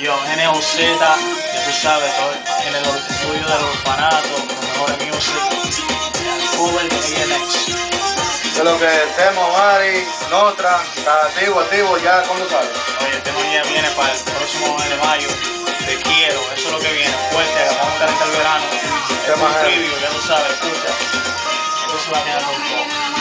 viene ya tú sabes, en el estudio del orfanato, con mejores music, cover de ANX. De lo que Temo, Mari, Notra, está activo, activo, ya cuando sabes? Oye, el tema ya viene para el próximo mes de mayo. Te quiero, eso es lo que viene, fuerte, vamos a calentar el verano. Es un preview, ya tú sabes, escucha. Esto se va a quedar con todo.